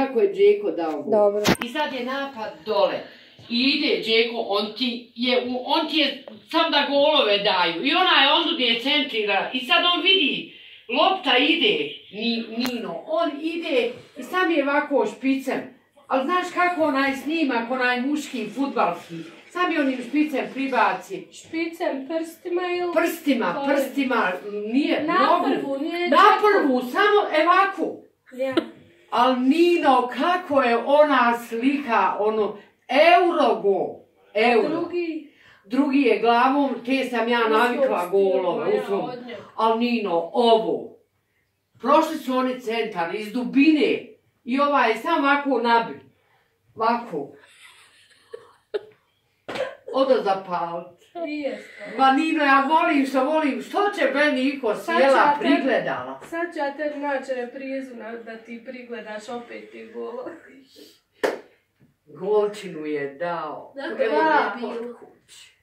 Kako je Džeko dao gol. Dobro. I sad je napad dole. I ide Džeko, on ti je, u- on ti je sam da golove daju. I ona je onda gdje je centrira. I sad on vidi, lopta ide, Ni, Nino, on ide i sam je ovako špicem. Ali znaš kako onaj snimak, onaj muški, futbalski, sam je onim špicem pribaci. Špicem, prstima ili... Prstima, Kole. prstima, nije, Na nogu. prvu, nije Na čeku. prvu, samo evako. Ja. Ali Nino, kako je ona slika, ono, euro gol. Euro. Drugi, Drugi... je glavom, te sam ja navikla golove. u svom. Ali Nino, ovo. Prošli su oni centar iz dubine. I ovaj je sam ovako nabil. Ovako. Odo zapalit. Nije. Ma Nino, ja volim što volim. Što će me Niko Sad ću sjela prigledala? Sad ću ja tebi naći reprizu na, da ti prigledaš opet ti golo. Golčinu je dao. Dakle, Evo bilo. kod kuće.